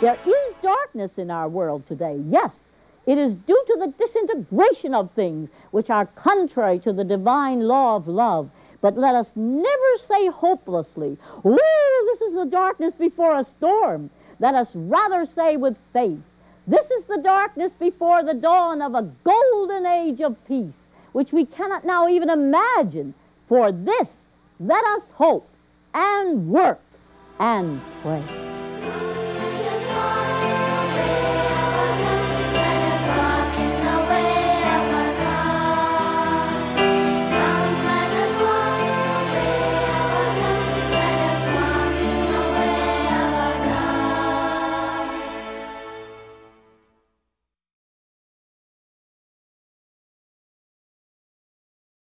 There is darkness in our world today, yes. It is due to the disintegration of things which are contrary to the divine law of love. But let us never say hopelessly, Woo, this is the darkness before a storm. Let us rather say with faith, This is the darkness before the dawn of a golden age of peace, which we cannot now even imagine. For this, let us hope and work and pray.